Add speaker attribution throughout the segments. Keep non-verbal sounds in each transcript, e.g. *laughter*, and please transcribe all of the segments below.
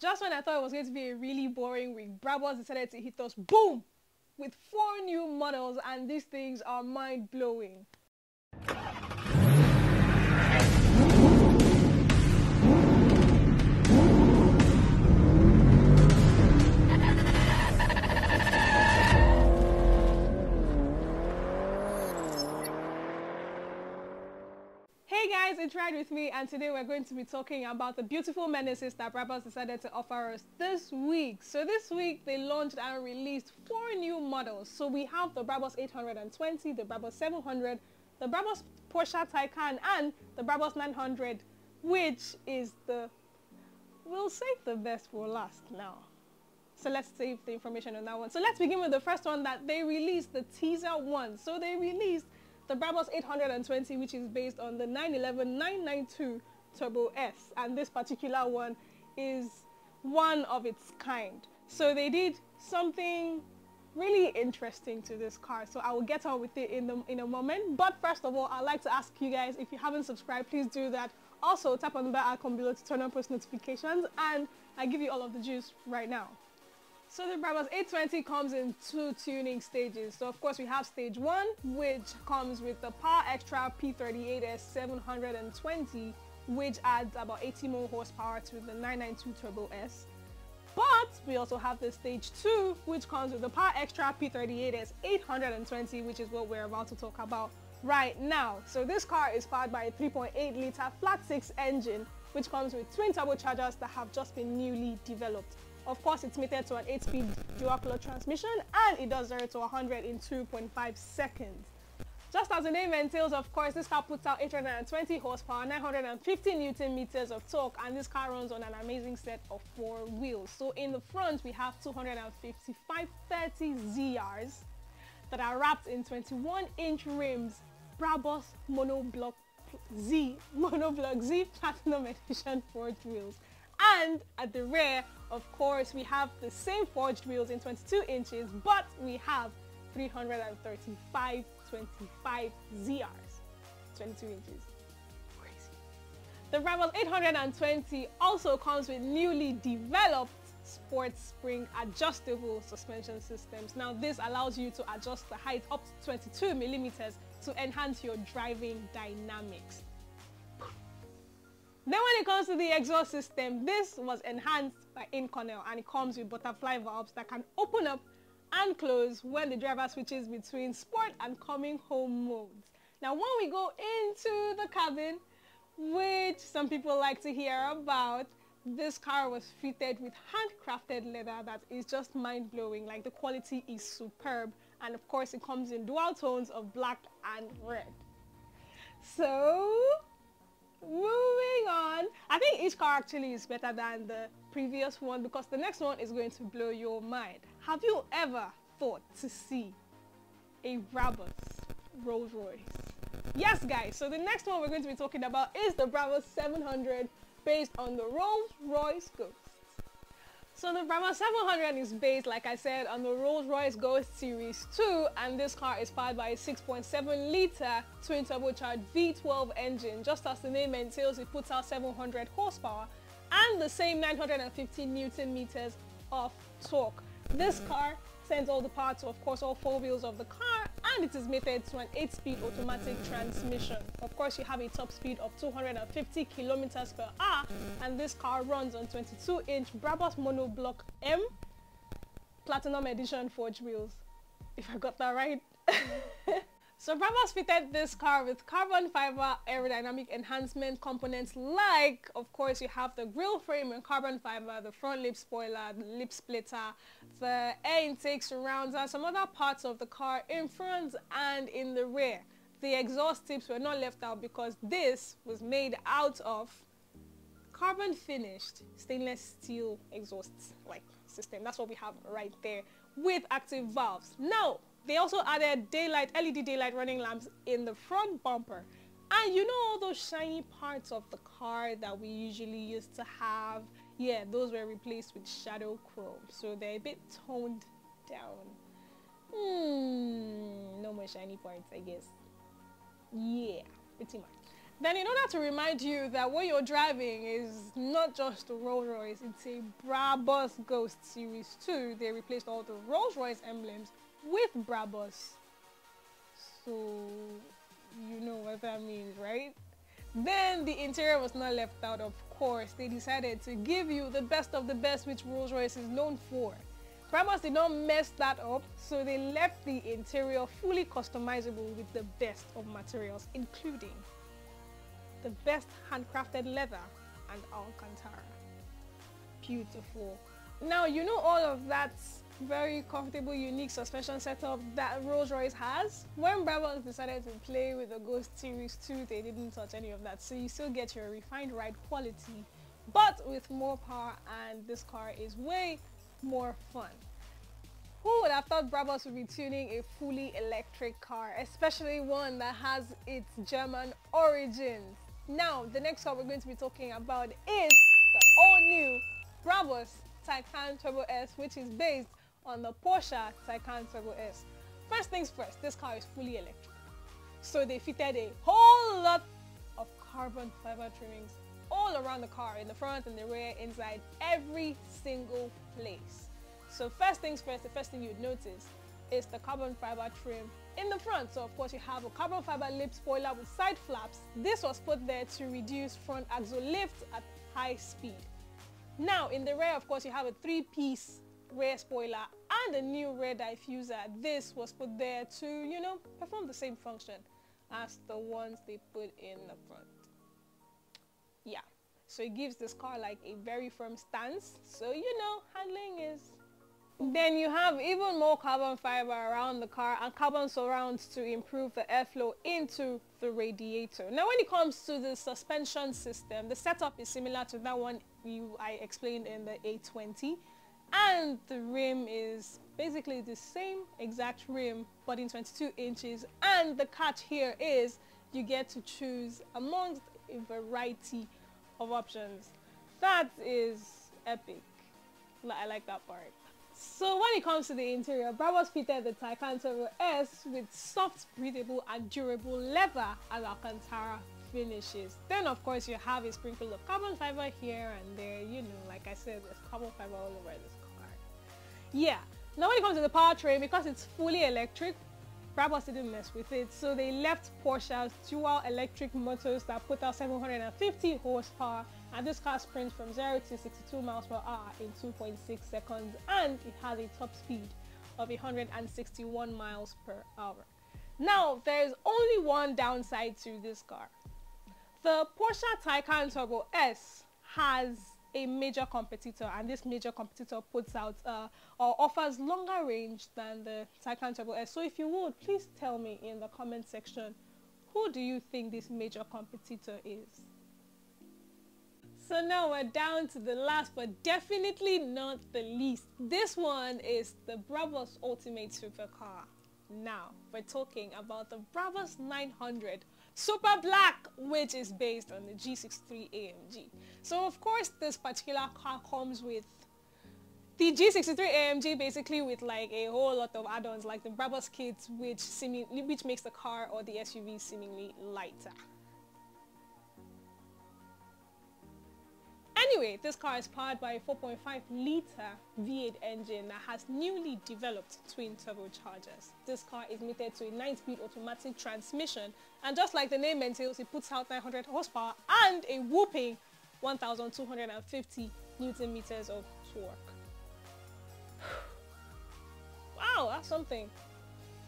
Speaker 1: Just when I thought it was going to be a really boring week, Brabus decided to hit us boom with four new models and these things are mind blowing. guys, it's Ride With Miee and today we're going to be talking about the beautiful menaces that Brabus decided to offer us this week. So this week they launched and released four new models. So we have the Brabus 820, the Brabus 700, the Brabus Porsche Taycan and the Brabus 900 which is the, we'll save the best for last now. So let's save the information on that one. So let's begin with the first one that they released, the teaser one. So they released the Brabus 820, which is based on the 911 992 Turbo S. And this particular one is one of its kind. So they did something really interesting to this car. So I will get on with it in, the, in a moment. But first of all, I'd like to ask you guys, if you haven't subscribed, please do that. Also, tap on the bell icon below to turn on post notifications. And I give you all of the juice right now. So the Brabus 820 comes in two tuning stages. So of course we have stage one, which comes with the Power Xtra P38S 720, which adds about 80 more horsepower to the 992 Turbo S. But we also have the stage two, which comes with the Power Xtra P38S 820, which is what we're about to talk about right now. So this car is powered by a 3.8 litre flat six engine, which comes with twin turbochargers that have just been newly developed. Of course, it's mated to an 8-speed dual clutch transmission and it does 0 to 100 in 2.5 seconds. Just as the name entails, of course, this car puts out 820 horsepower, 950 newton meters of torque, and this car runs on an amazing set of four wheels. So in the front, we have 255 30 ZRs that are wrapped in 21-inch rims, Brabus monoblock Z, *laughs* monoblock Z Platinum Edition forged wheels. And at the rear, of course, we have the same forged wheels in 22 inches, but we have 335 25 ZRs, 22 inches. Crazy. The Brabus 820 also comes with newly developed sports spring adjustable suspension systems. Now this allows you to adjust the height up to 22 millimeters to enhance your driving dynamics. Then when it comes to the exhaust system, this was enhanced by Inconel and it comes with butterfly valves that can open up and close when the driver switches between sport and coming home modes. Now when we go into the cabin, which some people like to hear about, this car was fitted with handcrafted leather that is just mind-blowing. Like the quality is superb and of course it comes in dual tones of black and red. So moving on. I think each car actually is better than the previous one because the next one is going to blow your mind. Have you ever thought to see a Brabus Rolls Royce? Yes guys, so the next one we're going to be talking about is the Brabus 700 based on the Rolls Royce Ghost. So the Brabus 700 is based, like I said, on the Rolls-Royce Ghost Series 2 and this car is powered by a 6.7 litre twin turbocharged V12 engine. Just as the name entails, it puts out 700 horsepower and the same 950 newton meters of torque. This car sends all the power to, of course, all four wheels of the car and it is mated to an 8-speed automatic transmission. Of course, you have a top speed of 250 kilometers per hour, and this car runs on 22-inch Brabus Monoblock M Platinum Edition forged wheels. If I got that right. *laughs* So Brabus fitted this car with carbon fiber aerodynamic enhancement components like, of course, you have the grille frame and carbon fiber, the front lip spoiler, the lip splitter, the air intake surrounds, and some other parts of the car in front and in the rear. The exhaust tips were not left out because this was made out of carbon finished stainless steel exhaust like system. That's what we have right there with active valves. Now, they also added daylight, LED daylight running lamps in the front bumper. And you know all those shiny parts of the car that we usually used to have? Yeah, those were replaced with shadow chrome. So they're a bit toned down. Hmm, no more shiny parts, I guess. Yeah, pretty much. Then in order to remind you that what you're driving is not just a Rolls Royce, it's a Brabus Ghost Series 2. They replaced all the Rolls Royce emblems with Brabus. So you know what that means, right? Then the interior was not left out, of course. They decided to give you the best of the best which Rolls Royce is known for. Brabus did not mess that up, so they left the interior fully customizable with the best of materials, including the best handcrafted leather and Alcantara. Beautiful. Now, you know all of that very comfortable, unique suspension setup that Rolls-Royce has. When Brabus decided to play with the Ghost Series 2, they didn't touch any of that. So you still get your refined ride quality, but with more power and this car is way more fun. Who would have thought Brabus would be tuning a fully electric car, especially one that has its German origins? Now, the next car we're going to be talking about is the all-new Brabus Taycan Turbo S, which is based on the Porsche Taycan Turbo S. First things first, this car is fully electric. So they fitted a whole lot of carbon fiber trimmings all around the car, in the front and the rear, inside every single place. So first things first, the first thing you'd notice is the carbon fiber trim in the front. So of course you have a carbon fiber lip spoiler with side flaps. This was put there to reduce front axle lift at high speed. Now in the rear of course you have a three-piece rear spoiler and a new rear diffuser. This was put there to, you know, perform the same function as the ones they put in the front. Yeah, so it gives this car like a very firm stance. So, you know, handling is then you have even more carbon fiber around the car and carbon surrounds to improve the airflow into the radiator. Now when it comes to the suspension system, the setup is similar to that one you I explained in the 820 and the rim is basically the same exact rim but in 22 inches and the catch here is you get to choose amongst a variety of options. That is epic. I like that part. So when it comes to the interior, Brabus fitted the Taycan Turbo S with soft, breathable and durable leather as Alcantara finishes. Then of course you have a sprinkle of carbon fiber here and there, you know, like I said, there's carbon fiber all over this car. Yeah, now when it comes to the powertrain, because it's fully electric, Brabus didn't mess with it, so they left Porsche's dual electric motors that put out 750 horsepower and this car sprints from 0 to 62 miles per hour in 2.6 seconds and it has a top speed of 161 miles per hour. Now, there's only one downside to this car. The Porsche Taycan Turbo S has a major competitor and this major competitor puts out uh, or offers longer range than the Taycan Turbo S. So if you would, please tell me in the comment section, who do you think this major competitor is? So now we're down to the last but definitely not the least. This one is the Brabus Ultimate Supercar. Now, we're talking about the Brabus 900 Super Black, which is based on the G63 AMG. So of course, this particular car comes with the G63 AMG basically with like a whole lot of add-ons like the Brabus kits which, seemingly, which makes the car or the SUV seemingly lighter. Anyway, this car is powered by a 4.5 litre V8 engine that has newly developed twin turbochargers. This car is mated to a 9-speed automatic transmission and just like the name entails, it puts out 900 horsepower and a whooping 1250 newton meters of torque. *sighs* wow, that's something.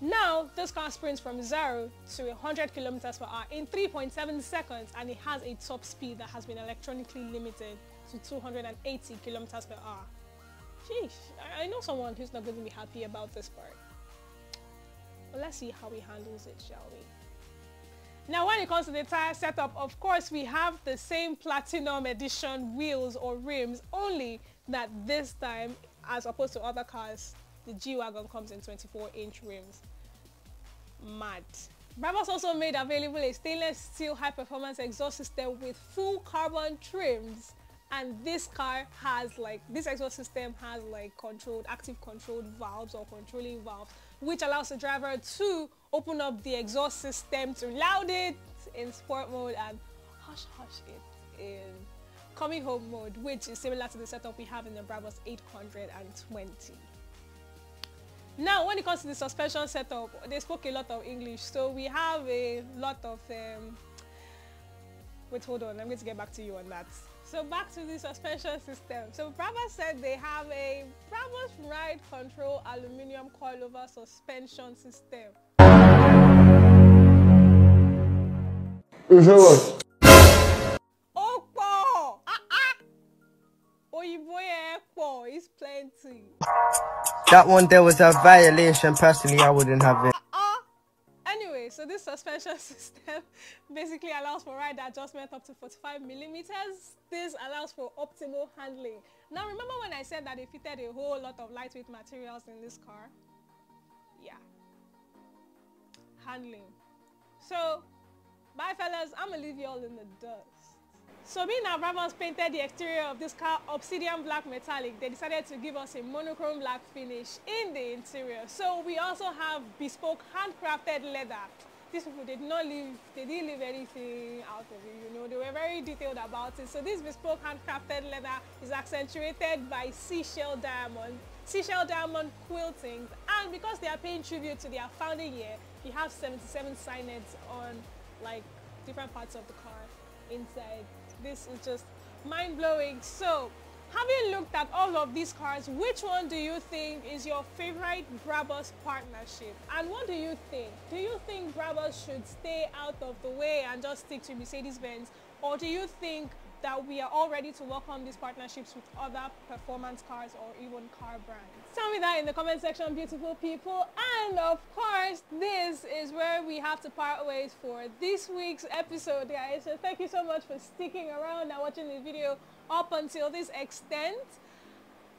Speaker 1: Now, this car sprints from 0 to 100 kilometers per hour in 3.7 seconds and it has a top speed that has been electronically limited to 280 kilometers per hour. Sheesh, I, know someone who's not going to be happy about this part. But let's see how he handles it, shall we? Now when it comes to the tire setup, of course we have the same Platinum Edition wheels or rims, only that this time, as opposed to other cars, the G-Wagon comes in 24 inch rims. Mad. Brabus also made available a stainless steel high performance exhaust system with full carbon trims and this car has like this exhaust system has like controlled active controlled valves or controlling valves which allows the driver to open up the exhaust system to loud it in sport mode and hush hush it in coming home mode which is similar to the setup we have in the Brabus 820 now when it comes to the suspension setup they spoke a lot of English so we have a lot of um, wait hold on I'm going to get back to you on that so back to the suspension system. So Brabus said they have a Brabus Ride Control Aluminium Coilover Suspension System.
Speaker 2: What?
Speaker 1: Opo! Ah ah! Oyinbo yẹn pọ̀ is plenty.
Speaker 2: That one there was a violation. Personally, I wouldn't have it.
Speaker 1: Anyway, so this suspension *laughs* system basically allows for ride adjustment up to 45 millimeters. This allows for optimal handling. Now remember when I said that they fitted a whole lot of lightweight materials in this car? Yeah. Handling. So, bye fellas, I'm gonna leave you all in the dust. So being that Brabus painted the exterior of this car obsidian black metallic, they decided to give us a monochrome black finish in the interior. So we also have bespoke handcrafted leather. These people did not leave, they didn't leave anything out of it, you know, they were very detailed about it. So this bespoke handcrafted leather is accentuated by seashell diamond, seashell diamond quilting. And because they are paying tribute to their founding year, you have 77 signets on like different parts of the car inside this is just mind-blowing. So, having looked at all of these cars, which one do you think is your favorite Brabus partnership? And what do you think? Do you think Brabus should stay out of the way and just stick to Mercedes-Benz? Or do you think that we are all ready to welcome these partnerships with other performance cars or even car brands? Tell me that in the comment section, beautiful people. And of course, this is where we have to part ways for this week's episode, guys. So thank you so much for sticking around and watching the video up until this extent.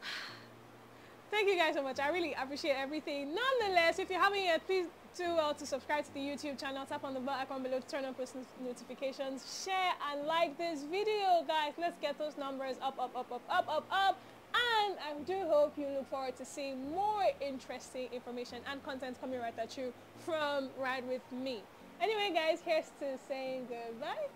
Speaker 1: *sighs* Thank you guys so much. I really appreciate everything. Nonetheless, if you haven't yet, please do well to subscribe to the YouTube channel. Tap on the bell icon below to turn on post notifications. Share and like this video, guys. Let's get those numbers up, up, up, up, up, up, up. And I do hope you look forward to seeing more interesting information and content coming right at you from Ride With Miee. Anyway, guys, here's to saying goodbye.